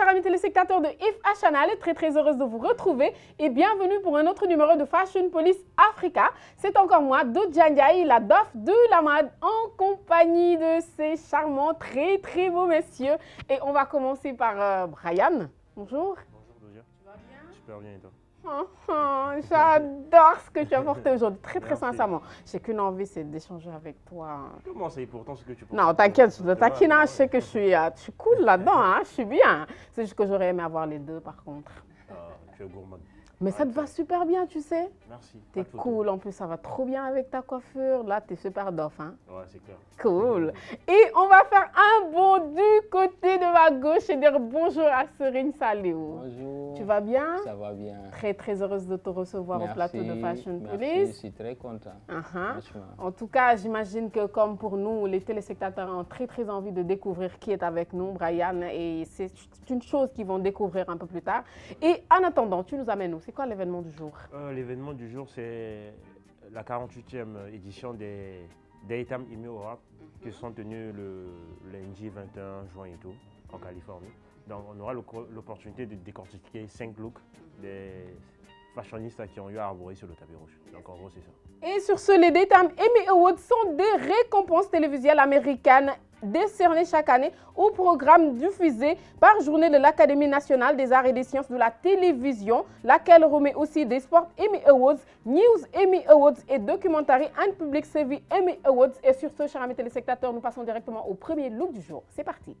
chers amis téléspectateurs de IF Channel, très très heureuse de vous retrouver et bienvenue pour un autre numéro de Fashion Police Africa. C'est encore moi, Dodjandiaï, la DOF de la mode, en compagnie de ces charmants, très très beaux messieurs. Et on va commencer par euh, Brian. Bonjour. Bonjour Dodia. Tu vas bien? Super bien et toi? J'adore ce que tu as porté aujourd'hui, très très sincèrement. J'ai qu'une envie, c'est d'échanger avec toi. Comment c'est pourtant ce que tu portes Non, t'inquiète, je te taquine, hein, je sais que je suis, euh, je suis cool là-dedans, hein, je suis bien. C'est juste que j'aurais aimé avoir les deux par contre. Ah, tu es gourmande. Mais ça te va super bien, tu sais. Merci. T'es cool, en plus ça va trop bien avec ta coiffure. Là, t'es super doff, hein. Ouais, c'est clair. Cool. Et on va faire un bond du côté de ma gauche et dire bonjour à Serine Saléo. Bonjour. Tu vas bien? Ça va bien. Très, très heureuse de te recevoir Merci. au plateau de Fashion Merci, Police. Je suis très content. Uh-huh. franchement. En tout cas, j'imagine que comme pour nous, les téléspectateurs ont très très envie de découvrir qui est avec nous, Brian, et c'est une chose qu'ils vont découvrir un peu plus tard. Et en attendant, tu nous amènes où C'est quoi l'événement du jour? Euh, L'événement du jour, c'est la 48e édition des Daytime Imi Awards qui sont tenus le lundi 21 juin et tout, en Californie. Donc, on aura l'opportunité de décortiquer 5 looks des fashionistes qui ont eu à arborer sur le tapis rouge. Donc, en gros, c'est ça. Et sur ce, les Daytime Emmy Awards sont des récompenses télévisuelles américaines décernées chaque année au programme diffusé par journée de l'Académie nationale des arts et des sciences de la télévision, laquelle remet aussi des Sport Emmy Awards, News Emmy Awards et Documentary and Public Service Emmy Awards. Et sur ce, chers amis téléspectateurs, nous passons directement au premier look du jour. C'est parti.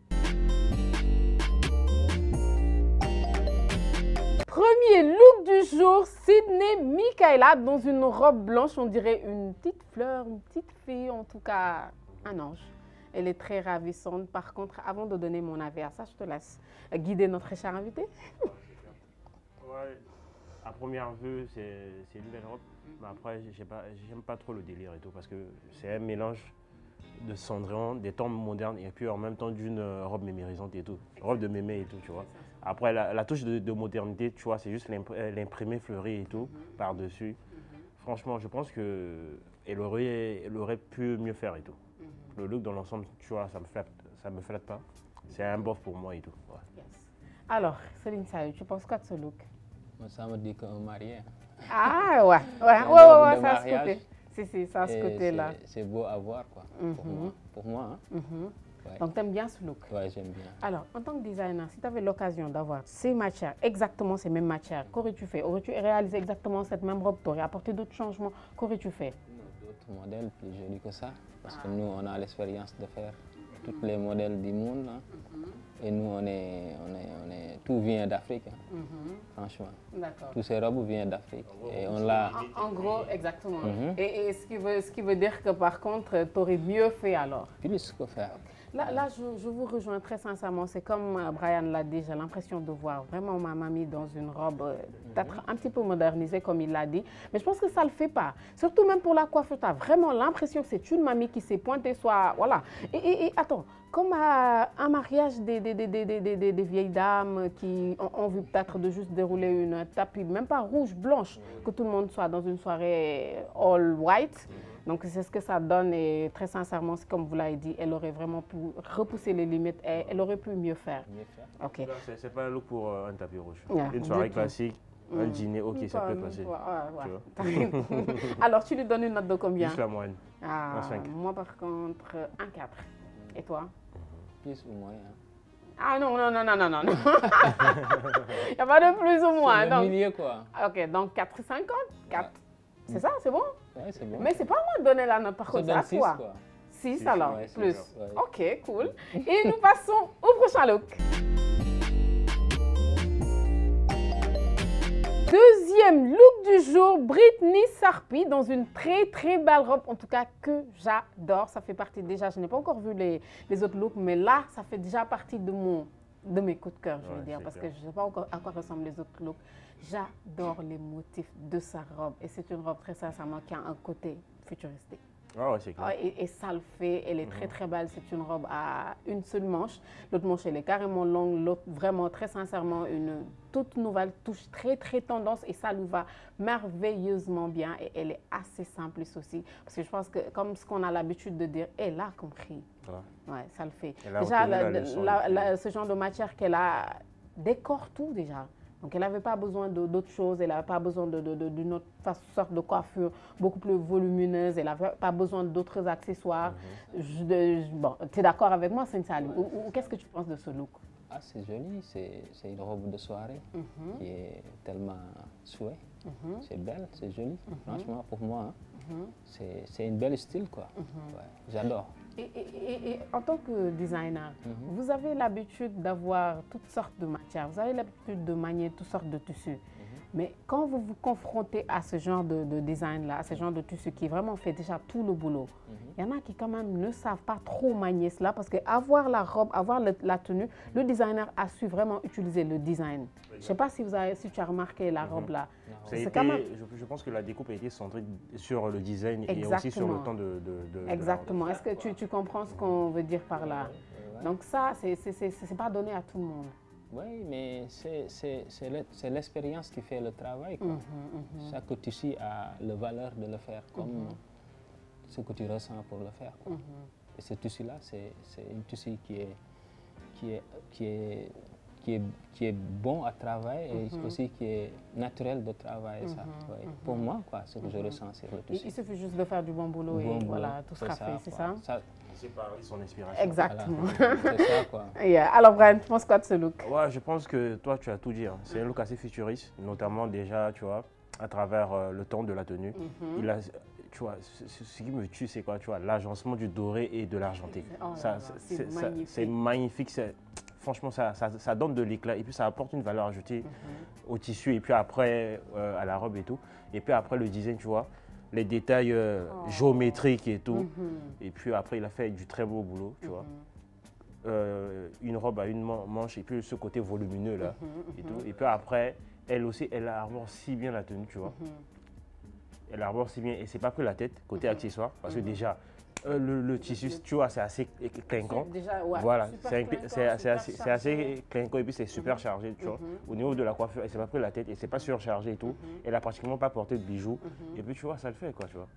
Premier look du jour, Sydney Michaela dans une robe blanche, on dirait une petite fleur, une petite fille, en tout cas un ange. Elle est très ravissante. Par contre, avant de donner mon avis à ça, je te laisse guider notre cher invité. Ouais, à première vue, c'est une belle robe. Mais après, j'ai pas- j'aime pas trop le délire et tout parce que c'est un mélange de Cendrillon, des temps modernes et puis en même temps d'une robe mémérisante et tout. Robe de mémé et tout, tu vois. Après, la, la touche de, de modernité, tu vois, c'est juste euh, l'imprimé fleuri et tout par-dessus. Franchement, je pense que elle aurait, elle aurait pu mieux faire et tout. Le look dans l'ensemble, tu vois, ça me flatte, ça me flatte pas. C'est un bof pour moi et tout. ouais. Alors, Céline Salut, tu penses quoi de ce look? Ça me dit qu'un marié. Ah ouais, ouais, ouais, ouais, ça a ce côté. Si, si, ça a ce côté-là. c'est- beau à voir, quoi. Pour Mhm. moi. Pour moi, hein. Mhm. Ouais. Donc, tu aimes bien ce look? Ouais, j'aime bien. Alors, en tant que designer, si tu avais l'occasion d'avoir ces matières, exactement ces mêmes matières, qu'aurais-tu fait? Aurais-tu réalisé exactement cette même robe? Tu aurais apporté d'autres changements? Qu'aurais-tu fait? D'autres modèles plus jolis que ça. Parce que nous, on a l'expérience de faire tous les modèles du monde. hein. Et nous, on est, on est, on est, tout vient d'Afrique, hein, franchement. D'accord. Tous ces robes viennent d'Afrique. Et on l'a. En, en gros, exactement. Mhm. Et, et ce, qui veut, ce qui veut dire que par contre, tu aurais mieux fait alors? Plus que faire. Là, là je, je vous rejoins très sincèrement. C'est comme euh, Brian l'a dit, j'ai l'impression de voir vraiment ma mamie dans une robe euh, peut-être un petit peu modernisée, comme il l'a dit. Mais je pense que ça ne le fait pas. Surtout même pour la coiffure, tu as vraiment l'impression que c'est une mamie qui s'est pointée, soit. Voilà. Et, et- et attends, comme à un mariage des, des, des, des, vieilles dames qui ont, vu peut-être de juste dérouler une tapis, même pas rouge, blanche, que tout le monde soit dans une soirée all white. Donc c'est ce que ça donne et très sincèrement, comme vous l'avez dit, elle aurait vraiment pu repousser les limites et elle aurait pu mieux faire. Mieux faire. Ok. C'est- pas un look pour euh, un tapis rouge. Une soirée classique, un dîner, ok, ça peut passer. ouais, ouais, tu ouais. Alors tu lui donnes une note de combien? Juste la moyenne. Ah, un. Moi par contre, un 4. Et toi? Plus ou moins. hein. Ah non, non, non, non, non, non. Il n'y a pas de plus ou moins. C'est le Donc, milieu, quoi. ok, donc 4,50 4. C'est ça, c'est bon? Ouais, c'est bon. Mais c'est pas à moi de donner la note, par contre, c'est à toi. quoi. 6 Six, alors, ouais, plus. ouais. Ok, cool. Et nous passons au prochain look. Deuxième look du jour, Britney Sarpi dans une très très belle robe, en tout cas que j'adore. Ça fait partie déjà, je n'ai pas encore vu les, les autres looks, mais là, ça fait déjà partie de, mon, de mes coups de cœur, je veux dire, parce clair. que je ne sais pas encore à quoi ressemblent les autres looks. J'adore les motifs de sa robe et c'est une robe très sincèrement qui a un côté futuristique. Ah ouais, c'est clair. Et, et ça le fait, elle est très très belle. C'est une robe à une seule manche. L'autre manche, elle est carrément longue. L'autre, vraiment, très sincèrement, une toute nouvelle touche très très tendance. Et ça lui va merveilleusement bien. Et elle est assez simple aussi. Parce que je pense que, comme ce qu'on a l'habitude de dire, elle a compris. Voilà. Ouais, ça le fait. Déjà, la- la la- ce genre de matière qu'elle a décore tout déjà. Donc elle n'avait pas besoin d'autre chose, elle n'avait pas besoin d'une autre sorte de coiffure beaucoup plus volumineuse, elle n'avait pas besoin d'autres accessoires. Mhm. bon, tu es d'accord avec moi, Saint Ou, ou qu'est-ce que tu penses de ce look? Ah, c'est joli, c'est une robe de soirée mhm. qui est tellement souhait. Mhm. C'est belle, c'est joli. Franchement, pour moi, hein, c'est une belle style, quoi. J'adore. Et, en tant que designer, mhm. vous avez l'habitude d'avoir toutes sortes de matières, vous avez l'habitude de manier toutes sortes de tissus. Mais quand vous vous confrontez à ce genre de, design-là, à ce genre de tissu qui vraiment fait déjà tout le boulot, mhm. il y en a qui quand même ne savent pas trop manier cela parce qu'avoir la robe, avoir la tenue, le designer a su vraiment utiliser le design. Je ne sais pas si, vous avez, si tu as remarqué la mhm. robe là. Quand même... je, pense que la découpe a été centrée sur le design et aussi sur le temps de... Exactement. Est-ce que tu, tu comprends ce qu'on veut dire par là? Donc ça, ce n'est pas donné à tout le monde. Oui, mais c'est l'expérience qui fait le travail. Quoi. Mhm, mhm. Chaque tissu a la valeur de le faire comme mhm. ce que tu ressens pour le faire. Et ce tissu-là, c'est un tissu qui est, qui, est, qui, est, qui, est, qui est bon à travailler et aussi qui est naturel de travailler ça. Pour moi, quoi, ce que je ressens sur le tissu. Il, suffit juste de faire du bon boulot et voilà, tout sera fait, c'est ça, ça par son inspiration. Exactement. C'est ça, quoi. Alors, Brian, tu penses quoi de ce look? Ouais, je pense que toi, tu as tout dit. Hein. C'est un look assez futuriste, notamment déjà, tu vois, à travers euh, le ton de la tenue. Mhm. Il a, tu vois, ce, qui me tue, c'est quoi, tu vois, l'agencement du doré et de l'argenté. Oh c'est magnifique. Franchement, ça, ça, donne de l'éclat et puis ça apporte une valeur ajoutée mhm. au tissu et puis après euh, à la robe et tout. Et puis après le design, tu vois, les détails euh, oh. géométriques et tout. Mhm. Et puis après, il a fait du très beau boulot, tu vois. Mhm. Euh, une robe à une manche et puis ce côté volumineux là mhm, et tout. Et puis après, elle aussi, elle arbore si bien la tenue, tu vois. Elle arbore si bien et c'est pas que la tête, côté accessoire, parce que déjà, euh, le, tissu, tu vois, c'est assez clinquant. voilà, c'est assez, assez, clinquant et puis c'est super mhm. chargé, tu vois. Mhm. Au niveau de la coiffure, elle s'est pas pris la tête et c'est pas surchargé et tout. Mhm. Elle a pratiquement pas porté de bijoux. Et puis tu vois, ça le fait, quoi, tu vois.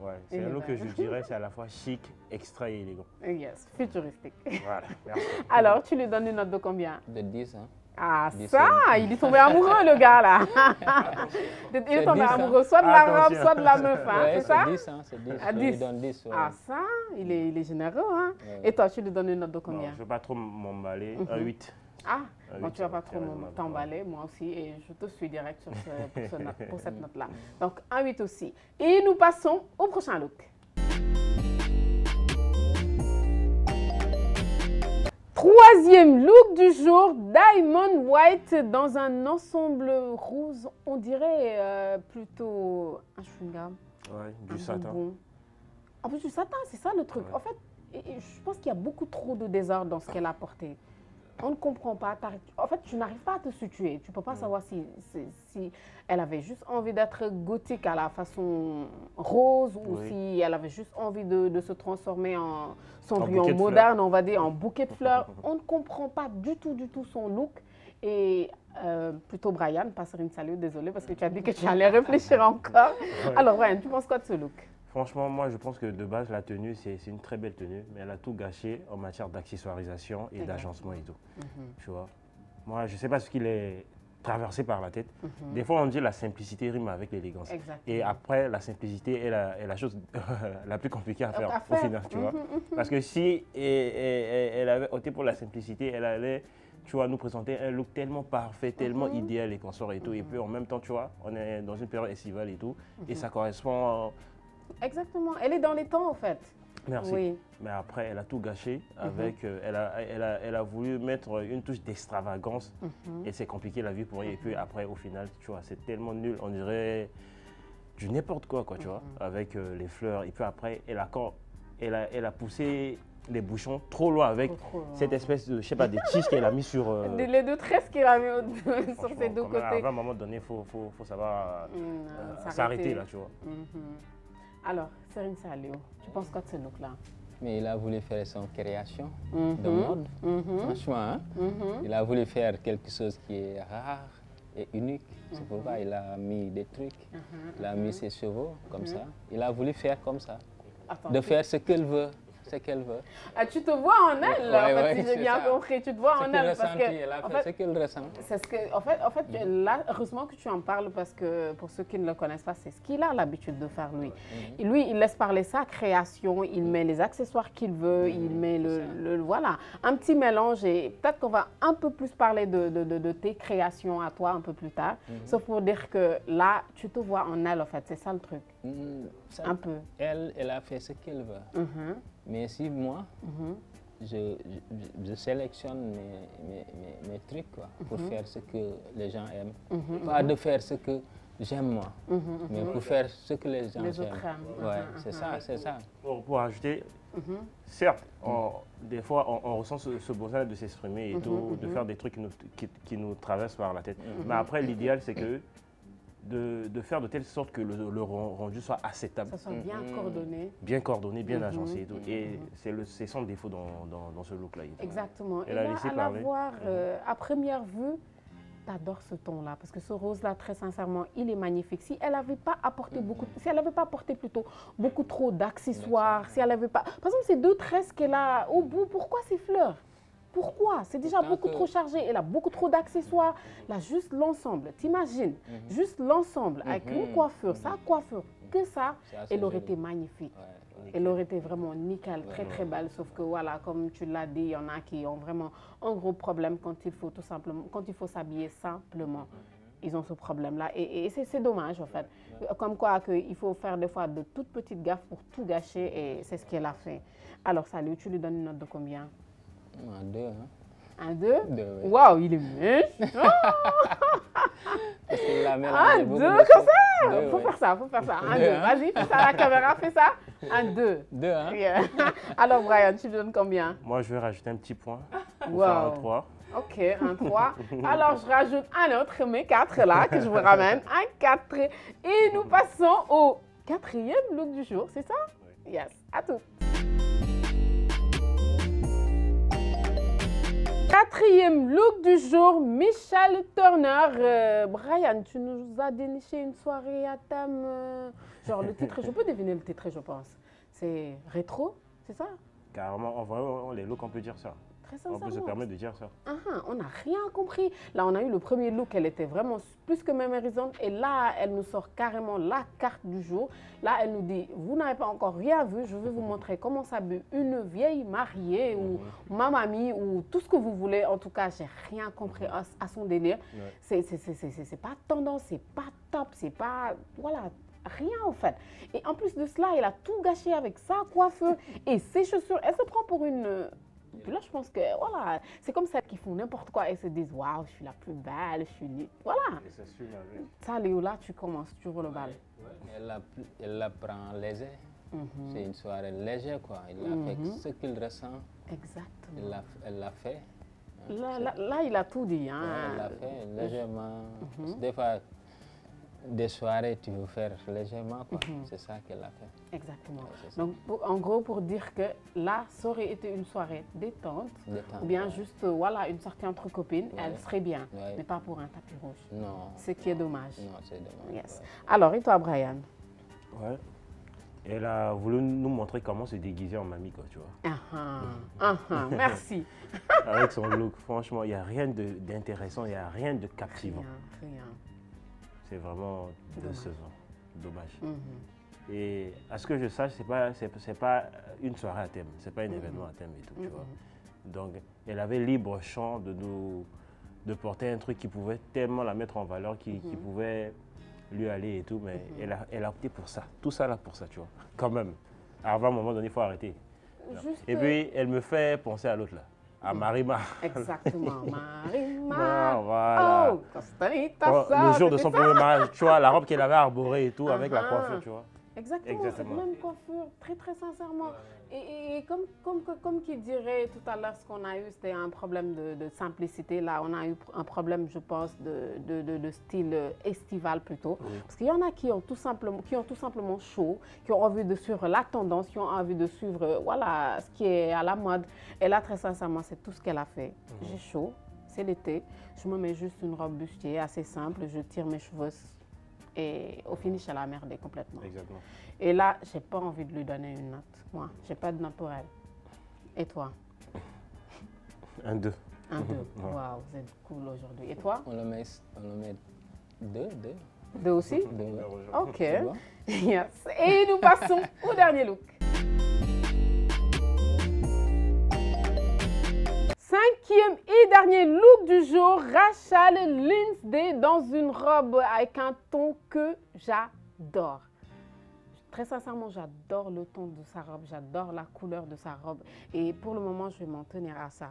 ouais, c'est un look que je dirais, c'est à la fois chic, extra et élégant. Yes, futuristique. Voilà, merci. Alors, tu lui donnes une note de combien? De 10, hein. Ah ça, il est tombé amoureux le gars là. il est tombé amoureux soit de la robe, soit de la meuf, hein, c'est ça? 10, hein, c'est 10. À 10. Donne 10 Ah ça, il est, il est généreux. Hein. Et toi, tu lui donnes une note de combien? Je ne veux pas trop m'emballer, un 8. Mhm. Ah, bon, tu ne vas pas trop t'emballer, moi aussi, et je te suis direct sur ce, pour, ce pour cette note-là. Donc, un 8 aussi. Et nous passons au prochain look. Troisième look du jour, Diamond White dans un ensemble rose, on dirait euh, plutôt un chewing-gum. Ouais, du satin. En plus, du satin, c'est ça le truc. En fait, je pense qu'il y a beaucoup trop de désordre dans ce qu'elle a porté on ne comprend pas. En fait, tu n'arrives pas à te situer. Tu ne peux pas savoir si, si, elle avait juste envie d'être gothique à la façon rose ou si elle avait juste envie de, se transformer en cendrillon moderne, on va dire, en bouquet de fleurs. on ne comprend pas du tout, du tout son look. Et euh, plutôt Brian, pas une Salut, désolé parce que tu as dit que tu allais réfléchir encore. Alors Brian, tu penses quoi de ce look? Franchement, moi, je pense que de base, la tenue, c'est une très belle tenue, mais elle a tout gâché en matière d'accessoirisation et d'agencement et tout. Mhm. Tu vois Moi, je ne sais pas ce qu'il est traversé par la tête. Mhm. Des fois, on dit la simplicité rime avec l'élégance. Et après, la simplicité est la, chose la plus compliquée à faire, au final, tu vois. Mhm, Parce que si elle avait opté pour la simplicité, elle allait tu vois, nous présenter un look tellement parfait, tellement idéal et consort et tout. Et puis en même temps, tu vois, on est dans une période estivale et tout. Et ça correspond Exactement. Elle est dans les temps, en fait. Merci. Oui. Mais après, elle a tout gâché. Mhm. Avec, euh, elle, a, elle, a, elle, a, voulu mettre une touche d'extravagance. Mhm. Et c'est compliqué la vie pour elle. Et puis après, au final, tu vois, c'est tellement nul. On dirait du n'importe quoi, quoi, tu vois, mhm. avec euh, les fleurs. Et puis après, elle a, elle a, elle a poussé les bouchons trop loin avec cette espèce de, je sais pas, de tige qu'elle a mis sur... Euh, les deux tresses qu'elle a mis sur ses deux côtés. À un moment donné, il faut, faut, faut, savoir s'arrêter là, tu vois. Alors, Serine Salio, tu penses quoi de ce look-là? Mais il a voulu faire son création de mhm. mode, mhm. franchement. Hein? Mhm. Il a voulu faire quelque chose qui est rare et unique. C'est pourquoi il a mis des trucs, il a mis ses chevaux comme ça. Il a voulu faire comme ça, de faire ce qu'il veut. Ce qu'elle veut. Ah, tu te vois en elle, Ouais, en fait, ouais, si j'ai bien ça. compris. Tu te vois en elle parce ressent, que. elle a en fait ce qu'il ressent. C'est ce que, en fait, en fait Mm. là, heureusement que tu en parles parce que pour ceux qui ne le connaissent pas, c'est ce qu'il a l'habitude de faire lui. Et Lui, il laisse parler sa création, il met les accessoires qu'il veut, il met le, Mm. le- voilà, un petit mélange et peut-être qu'on va un peu plus parler de, de- de- de tes créations à toi un peu plus tard. Sauf pour dire que là, tu te vois en elle, en fait, c'est ça le truc, Mm, ça, un peu. Elle, elle a fait ce qu'elle veut. Mais si moi, mhm. je, je- je sélectionne mes, mes, mes- mes trucs quoi, pour faire ce que les gens aiment. Mhm, Pas de faire ce que j'aime moi, mhm, mhm. mais pour faire ce que les gens Les autres aiment. aiment. Ouais, Mhm, c'est mhm. ça, c'est ça. Pour, pour ajouter, Mhm. certes, on- des fois, on, on ressent ce, ce besoin de s'exprimer et Mhm, tout, de mhm. faire des trucs qui nous, qui, qui nous traversent par la tête. Mhm. Mais après, l'idéal, c'est que de, de faire de telle sorte que le, le rendu soit acceptable, Ça soit bien Mhm. coordonné. bien coordonné, bien Mhm, agencé et tout. Et mhm. c'est son défaut dans, dans, dans ce look-là. Exactement. Elle et a là, laissé à la parler. voir euh, à première vue, t'adores ce ton-là parce que ce rose-là, très sincèrement, il est magnifique. Si elle n'avait pas apporté beaucoup, si elle n'avait pas apporté plutôt beaucoup trop d'accessoires, si elle avait pas, par exemple, ces deux tresses qu'elle a au bout, pourquoi ces fleurs? Pourquoi? C'est déjà beaucoup que- trop chargé. Elle a beaucoup trop d'accessoires. Là, juste l'ensemble. T'imagines? Juste l'ensemble avec une Mhm. coiffure, sa coiffure, que ça, elle aurait joli. été magnifique. Ouais. Elle aurait été vraiment nickel, très très belle. Sauf que voilà, comme tu l'as dit, il y en a qui ont vraiment un gros problème quand il faut tout simplement, quand il faut s'habiller simplement. Ils ont ce problème-là. Et, et c'est dommage en fait. Comme quoi que il faut faire des fois de toutes petites gaffes pour tout gâcher et c'est ce qu'elle a fait. Alors salut, tu lui donnes une note de combien? Ah, deux, hein. Un, deux? Deux, oui. Waouh, il est mince Un, mélangé beaucoup deux, de comme choses. ça? Deux, Faut ouais. faire ça, faut faire ça. Un, Deux, deux. hein. Vas-y, fais ça à la caméra, fais ça. Un, deux. Deux, hein. Yeah. Alors Brian, tu lui donnes combien? Moi, je vais rajouter un petit point Wow. un 3. Ok, un 3. Alors, je rajoute un autre, mes quatre là, que je vous ramène. Un 4. Et nous passons au quatrième look du jour, c'est ça? Yes, à tout. Quatrième look du jour, Michel Turner. Euh, Brian, tu nous as déniché une soirée à thème. euh, genre, le titre, je peux deviner le titre, je pense. C'est rétro, c'est ça? Carrément, en vrai, les looks, on peut dire ça. Très On peut se sincèrement. permettre de dire ça. Ah, ah, on n'a rien compris. Là, on a eu le premier look, elle était vraiment plus que mémorisante. Et là, elle nous sort carrément la carte du jour. Là, elle nous dit, vous n'avez pas encore rien vu, je vais vous montrer comment s'habille une vieille mariée ou ma mamie ou tout ce que vous voulez. En tout cas, j'ai rien compris à, à son délire. Ouais. C'est pas tendance, c'est pas top, c'est pas... Voilà, rien en fait. Et en plus de cela, elle a tout gâché avec sa coiffure et ses chaussures. Elle se prend pour une... Puis là, je pense que, voilà, c'est comme celles qui font n'importe quoi et se disent, waouh, je suis la plus belle, je suis. Voilà. Et. Ça, Léo, là, tu commences, tu roules le bal. Elle la, elle la prend léger. Mhm. C'est une soirée légère, quoi. Il a fait ce qu'il ressent, Exactement. elle l'a- elle l'a fait. Là, là, là, il a tout dit. Hein. Ouais, elle l'a fait légèrement. Que Des fois, des soirées, tu veux faire légèrement, quoi. C'est ça qu'elle a fait. Exactement. Ouais. Donc, pour- en gros, pour dire que là, ça aurait été une soirée détente, Détente, ou bien ouais. juste, euh, voilà, une sortie entre copines, elle serait bien, Ouais. mais pas pour un tapis rouge. Non, Ce qui est dommage. non, c'est dommage. Yes. ouais. Alors, et toi, Brian? Ouais. Elle a voulu nous montrer comment se déguiser en mamie, quoi, tu vois. Ah, ah, ah, ah, Merci. Avec son look, franchement, il n'y a rien de- d'intéressant, il n'y a rien de captivant. Rien, rien. C'est vraiment Dommage. décevant. Dommage. Mhm. Et à ce que je sache, c'est pas c'est c'est pas une soirée à thème, c'est pas un événement à thème et tout, tu vois. Donc, elle avait libre champ de nous de porter un truc qui pouvait tellement la mettre en valeur, qui, qui pouvait lui aller et tout, mais elle, a, elle a opté pour ça, tout ça là pour ça, tu vois. Quand même. À un moment donné, il faut arrêter. Juste, Et puis, elle me fait penser à l'autre là, à Marima. Exactement. Marima. Ça, le jour de son premier mariage, tu vois, la robe qu'elle avait arborée et tout, avec la coiffure, tu vois. Exactement, Exactement. cette même coiffure, très très sincèrement. Et, et- et comme, comme, comme qui dirait tout à l'heure, ce qu'on a eu, c'était un problème de, de simplicité. Là, on a eu un problème, je pense, de, de, de- de style euh, estival plutôt. Parce qu'il y en a qui ont, tout simplement, qui ont tout simplement chaud, qui ont envie de suivre la tendance, qui ont envie de suivre euh, voilà, ce qui est à la mode. Et là, très sincèrement, c'est tout ce qu'elle a fait. J'ai chaud, c'est l'été, je me mets juste une robe bustier assez simple, je tire mes cheveux et au finish, elle a merdé complètement. Exactement. Et là, j'ai pas envie de lui donner une note. Moi, j'ai pas de note pour elle. Et toi? Un 2. Un 2. Waouh, vous êtes cool aujourd'hui. Et toi? On le met, on le met 2, 2. 2 aussi? Deux. Ok. Yes. Et nous passons au dernier look. Cinquième et dernier look du jour, Rachel Lindsay dans une robe avec un ton que j'adore. Très sincèrement, j'adore le ton de sa robe, j'adore la couleur de sa robe. Et pour le moment, je vais m'en tenir à ça.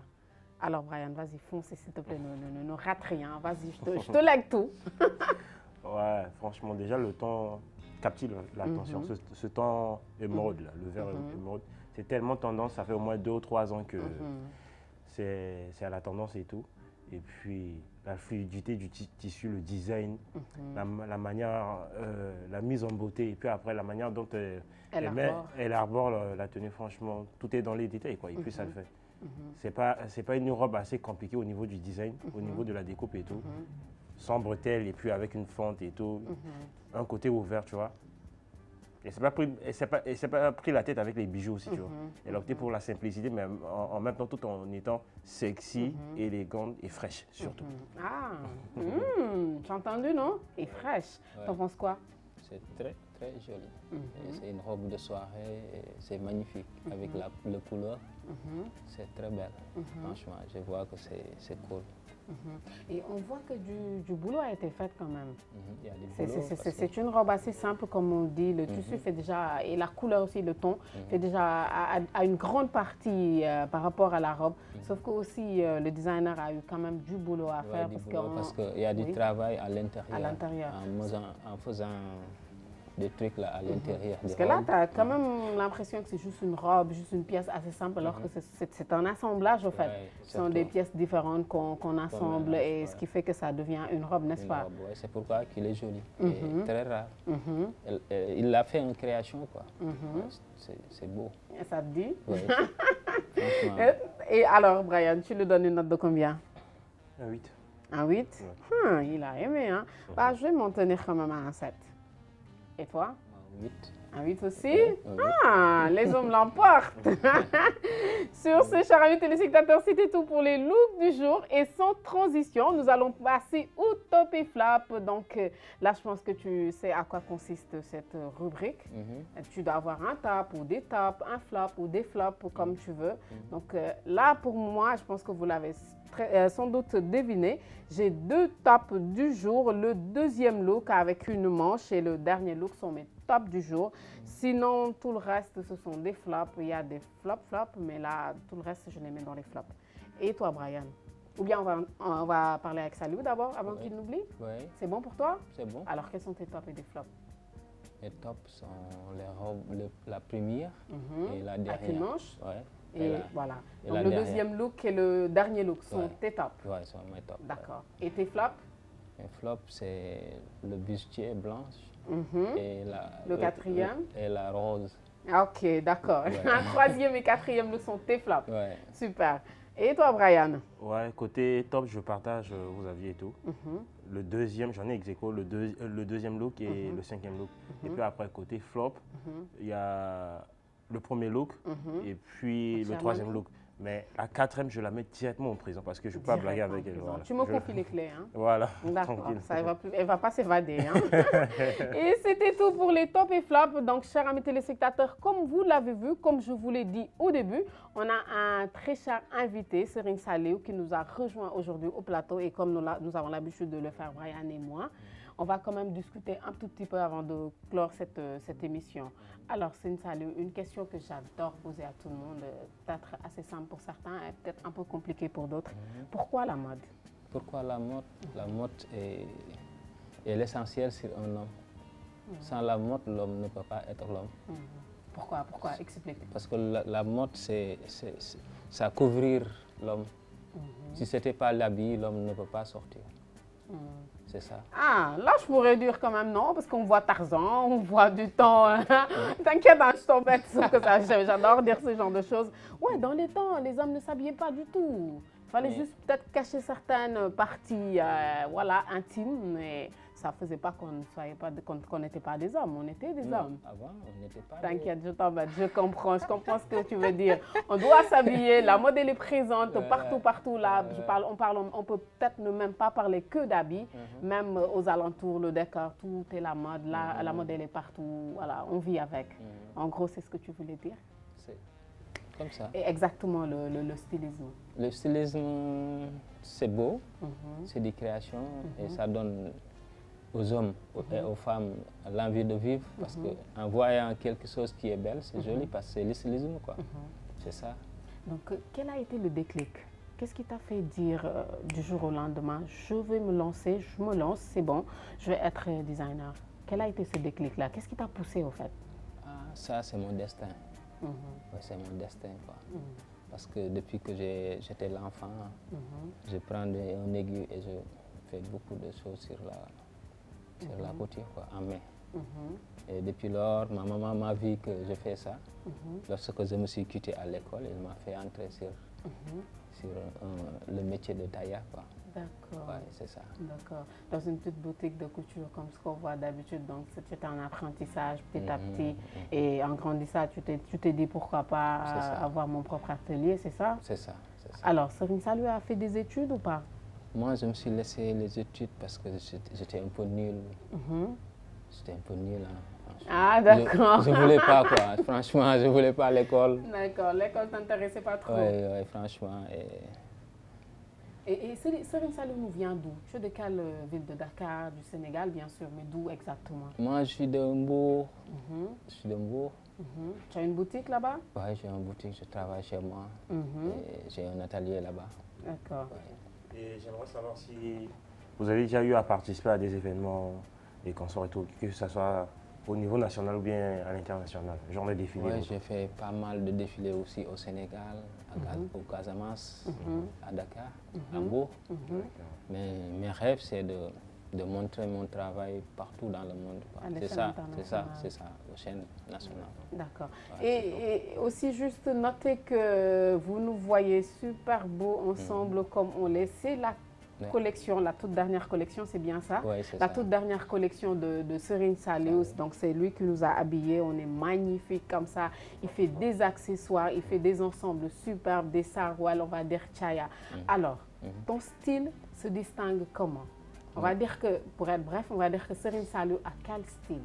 Alors Brian, vas-y, fonce s'il te plaît, ne, ne, ne, ne rate rien. Vas-y, je te, je te lègue tout. Ouais, franchement, déjà, le temps captive l'attention. Mhm. ce, ce temps émeraude, là, le vert Mhm. émeraude, c'est tellement tendance, ça fait au moins deux ou trois ans que Mhm. C'est à la tendance et tout. Et puis, la fluidité du ti- tissu, le design, Mhm. la, ma- la manière, euh, la mise en beauté, et puis après, la manière dont euh, Elle met- arbore. elle arbore la, la tenue, franchement, tout est dans les détails, quoi. Et puis, ça le fait. Mhm. C'est pas, c'est pas une robe assez compliquée au niveau du design, au Mhm. niveau de la découpe et tout. Mhm. Sans bretelles et puis avec une fente et tout. Mhm. Un côté ouvert, tu vois. Et c'est pas pris, pas, pas la tête avec les bijoux aussi, tu vois. Elle a opté pour la simplicité, mais en, en même temps, tout en étant sexy, Mhm. élégante et fraîche, surtout. Mhm. Ah, hmm, j'ai entendu, non? Et fraîche. Ouais. T'en penses quoi? C'est très, très joli. Mhm. C'est une robe de soirée, c'est magnifique. Avec la, le couleur, c'est très belle. Franchement, je vois que c'est c'est cool. Mhm. Et on voit que du, du boulot a été fait quand même. Mhm. C'est- une robe assez simple, comme on dit. Le tissu Mhm. fait déjà, et la couleur aussi, le ton, fait déjà à, une grande partie euh, par rapport à la robe. Sauf que aussi euh, le designer a eu quand même du boulot à Ouais, faire parce qu'il y a du travail à l'intérieur. À l'intérieur. En faisant des trucs là à l'intérieur. Parce que là, tu as quand même l'impression que c'est juste une robe, juste une pièce assez simple, alors que c'est- un assemblage, au fait. Ouais, Ce sont des pièces différentes qu'on assemble et ouais. ce qui fait que ça devient une robe, n'est-ce pas? ouais. C'est pourquoi qu'il est joli. Mhm. Et très rare. Mhm, il l'a fait en création, quoi. mhm. Ouais, c'est- beau. Et Ça te dit? Ouais. Franchement, Et- Et alors, Brian, tu lui donnes une note de combien? Un 8. Un 8 Hum, Il a aimé, hein bah, Je vais m'en tenir quand même à un 7. Et toi huit. Un 8 aussi? Ouais, un huit. Ah, les hommes l'emportent. Sur ce, chers amis téléspectateurs, c'était tout pour les looks du jour. Et sans transition, nous allons passer au top et flap. Donc euh, là, je pense que tu sais à quoi consiste cette rubrique. Mhm. Tu dois avoir un tap ou des taps, un flap ou des flops, comme tu veux. Donc euh, là, pour moi, je pense que vous l'avez très- euh, sans doute deviné. J'ai deux tops du jour. Le deuxième look avec une manche et le dernier look sont mes du jour. Sinon, tout le reste, ce sont des flops. Il y a des flops, flops, mais là, tout le reste, je les mets dans les flops. Et toi, Brian? Ou bien on va, on va parler avec Salou d'abord, avant Ouais. qu'il n'oublie Ouais, C'est bon pour toi? C'est bon. Alors, quels sont tes tops et tes flops? Les tops sont les robes, le- la première Mhm. et la dernière. Ouais. Et la- voilà. et Donc le dernière. deuxième look et le dernier look sont tes tops. Sont mes tops. D'accord. Et tes flops? Les flops, c'est le bustier blanche Mhm. et la. Le quatrième Et la rose. Ah, Ok, d'accord. Ouais. Un troisième et quatrième look sont tes flops. Ouais. Super. Et toi, Brian? Ouais, côté top, je partage euh, vos avis et tout. Mhm. Le deuxième, j'en ai ex aequo, le, deux- euh, le deuxième look et Mhm. le cinquième look. Et puis après, côté flop, il y a le premier look et puis le troisième look. Mais la quatrième, je la mets directement en prison parce que je ne peux pas blaguer avec elle. Voilà. Tu me Je- confies les clés. Hein? Voilà, D'accord, elle va, plus- elle va pas s'évader. hein. et c'était tout pour les top et flops. Donc, chers amis téléspectateurs, comme vous l'avez vu, comme je vous l'ai dit au début, on a un très cher invité, Serine Saléou, qui nous a rejoint aujourd'hui au plateau. Et comme nous avons l'habitude de le faire, Brian et moi, on va quand même discuter un tout petit peu avant de clore cette, euh, cette émission. Alors, Saléou, une question que j'adore poser à tout le monde, euh, peut-être assez simple pour certains et peut-être un peu compliqué pour d'autres. Pourquoi la mode? Pourquoi la mode? La mode est, est l'essentiel sur un homme. Sans la mode, l'homme ne peut pas être l'homme. Mhm. Pourquoi Pourquoi? Explique. Parce que la, la mode, c'est, ça couvrir l'homme. Si ce n'était pas l'habit, l'homme ne peut pas sortir. Mhm. C'est ça. Ah, là, je pourrais dire quand même non, parce qu'on voit Tarzan, on voit du temps. hein. T'inquiète, hein, je t'embête, j'adore dire ce genre de choses. Ouais, dans les temps, les hommes ne s'habillaient pas du tout. Il fallait juste peut-être cacher certaines parties, euh, voilà, intimes, mais ça ne faisait pas qu'on qu'on n'était pas des hommes, on était des hommes. Avant, on n'était pas T'inquiète, je t'embête, je comprends, je comprends ce que tu veux dire. On doit s'habiller, la mode elle est présente partout, partout là. Je parle, on, parle, on peut peut-être ne même pas parler que d'habits, mhm. même aux alentours, le décor, tout est la mode, là, la mode elle est partout, voilà, on vit avec. En gros, c'est ce que tu voulais dire? C'est comme ça. Et exactement le, le, stylisme. Le stylisme, c'est beau, mhm. c'est des créations et mhm. ça donne aux hommes et mhm. aux femmes l'envie de vivre parce qu'en voyant quelque chose qui est belle, c'est joli parce que c'est le stylisme quoi. C'est ça. Donc, euh, quel a été le déclic? Qu'est-ce qui t'a fait dire euh, du jour au lendemain, je vais me lancer, je me lance, c'est bon, je vais être designer? Quel a été ce déclic-là? Qu'est-ce qui t'a poussé au fait? Ça, c'est mon destin. Mhm. c'est mon destin. Quoi. Mhm. Parce que depuis que j'étais l'enfant, mhm. je prends un aiguille et je fais beaucoup de choses sur la, sur la couture, quoi, en main. Et depuis lors, ma maman m'a vu que je fais ça. Lorsque je me suis quitté à l'école, elle m'a fait entrer sur, sur le métier de tailleur. D'accord. Oui, c'est ça. D'accord. Dans une petite boutique de couture comme ce qu'on voit d'habitude, donc c'était un apprentissage petit à mhm, petit. Mhm. Et en grandissant, tu t'es dit pourquoi pas avoir mon propre atelier, c'est ça? C'est ça, ça, Alors, Serine Salut a fait des études ou pas? Moi, je me suis laissé les études parce que j'étais un peu nul. Mhm. J'étais un peu nul. Hein, ah, d'accord. Je ne voulais pas, quoi. franchement, je ne voulais pas l'école. D'accord. L'école ne t'intéressait pas trop Oui, oui, franchement. Et... Et, et Serine Salou nous vient d'où? Tu es de quelle euh, ville? De Dakar, du Sénégal, bien sûr, mais d'où exactement? Moi, je suis de Mbour. Mhm. Je suis de. Mhm. Tu as une boutique là-bas? Oui, j'ai une boutique, je travaille chez moi. Mhm. J'ai un atelier là-bas. D'accord. Et j'aimerais savoir si vous avez déjà eu à participer à des événements, des concerts et tout, que ce soit au niveau national ou bien à l'international, genre de Oui, j'ai fait pas mal de défilés aussi au Sénégal, mhm. au Casamance, mhm. à Dakar, à mhm. Bourg. Mais mes rêves, c'est de, de, montrer mon travail partout dans le monde. C'est ça, c'est ça, c'est ça, aux chaînes nationales. D'accord. et, aussi juste noter que vous nous voyez super beaux ensemble comme on l'est. C'est la collection, la toute dernière collection, c'est bien ça? La toute dernière collection de, de Serine Salius, donc c'est lui qui nous a habillés, on est magnifique comme ça. Il fait des accessoires, il fait des ensembles superbes, des sarouels, on va dire chaya. Mm. Alors, mm-hmm. ton style se distingue comment? On va dire que, pour être bref, on va dire que Serine Salius a quel style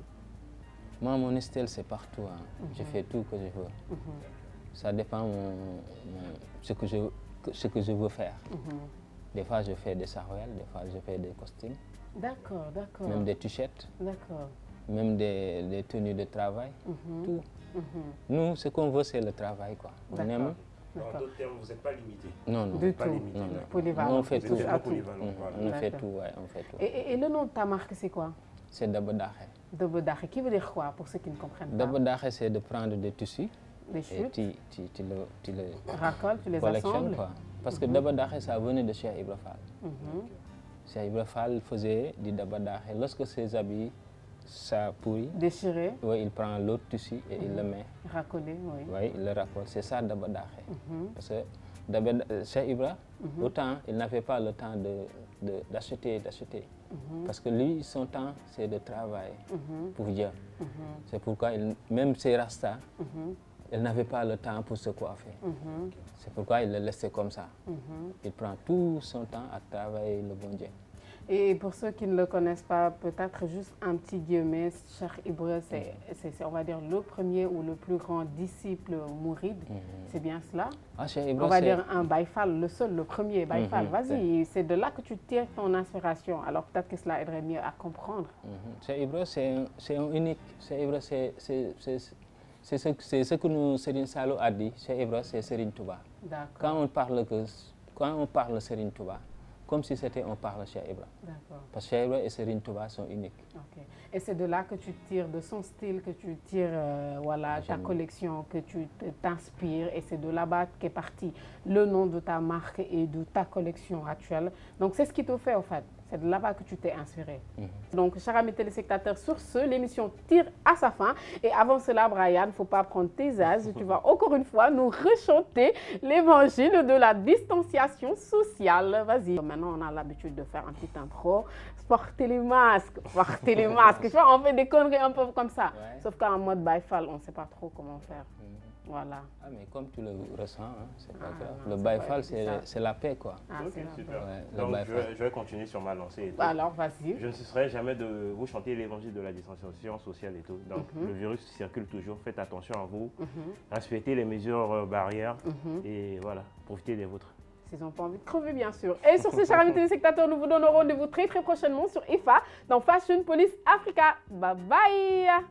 Moi, mon style, c'est partout. Hein. Je mm-hmm. fais tout que je veux. Mm-hmm. Ça dépend de ce, que je, ce que je veux faire. Des fois, je fais des sarouels, des fois, je fais des costumes. D'accord, d'accord. Même des t-shirts. D'accord. Même des, des, tenues de travail, mhm. tout. Mhm. Nous, ce qu'on veut, c'est le travail, quoi. On aime. En d'autres termes, vous n'êtes pas limité. Non, non. Du pas Limité, non, non. on fait tout. On, fait tout, ouais, on fait tout. Et, et, le nom de ta marque, c'est quoi? C'est Dabodache. Dabodache, qui veut dire quoi, pour ceux qui ne comprennent pas? Dabodache, c'est de prendre des tissus. Des chutes. Et tu, tu, tu, le, tu le Racole, tu les assembles. Quoi. Parce que. Dabadahe, ça venait de Cheikh Ibra Fall. Mhm. Cheikh Ibra Fall faisait du Dabadahe. Lorsque ses habits ça pourrit, déchiré, oui, il prend l'autre tissu et il le mhm. met. Racolé, oui. Oui, il le racole. C'est ça Dabadahe. Parce que Cheikh Ibra, autant, il n'avait pas le temps d'acheter, de, d'acheter. Parce que lui, son temps, c'est de travailler pour Dieu. C'est pourquoi, il, même ses rastas, elle n'avait pas le temps pour se coiffer. Mhm. C'est pourquoi il le laissait comme ça. Mhm. Il prend tout son temps à travailler le bon Dieu. Et pour ceux qui ne le connaissent pas, peut-être juste un petit guillemet, Cheikh Ibra, c'est, on va dire, le premier ou le plus grand disciple mouride. Mhm. C'est bien cela? Ah, On va dire un Baïfal, le seul, le premier Baïfal. Vas-y, c'est de là que tu tires ton inspiration. Alors peut-être que cela aiderait mieux à comprendre. Cheikh Ibra, c'est, un unique. Cheikh Ibra, c'est c'est ce, ce, que nous, Serine Salo a dit chez Ebra, c'est Serine Touba. Quand on parle que, quand on parle Serine Touba, comme si c'était on parle chez Ebra. Parce que et Serine Touba sont uniques. Et c'est de là que tu tires, de son style, que tu tires euh, voilà, ta collection, que tu t'inspires. Et c'est de là-bas qu'est parti le nom de ta marque et de ta collection actuelle. Donc c'est ce qui te fait, en fait, C'est de là-bas que tu t'es inspiré. Mhm. Donc, chers amis téléspectateurs, sur ce, l'émission tire à sa fin. Et avant cela, Brian, il ne faut pas prendre tes aises. Tu vas encore une fois nous rechanter l'évangile de la distanciation sociale. Vas-y. Maintenant, on a l'habitude de faire un petit intro. Portez les masques, portez les masques. Tu vois, on fait des conneries un peu comme ça. Sauf qu'en mode Baifal, on ne sait pas trop comment faire. Mhm. Voilà. Ah, mais comme tu le ressens, hein, c'est pas ah, grave. le baïfal, c'est la paix, quoi. Ah, super. Donc, je vais, continuer sur ma lancée. Alors, vas-y. Je ne cesserai jamais de vous chanter l'évangile de la distanciation sociale et tout. Donc, mhm. le virus circule toujours. Faites attention à vous. Mhm. Respectez les mesures euh, barrières. Mhm. Et voilà, profitez des vôtres. S'ils n'ont pas envie de crever, bien sûr. Et sur ce, chers amis téléspectateurs, nous vous donnons rendez-vous très, très prochainement sur IFA dans Fashion Police Africa. Bye bye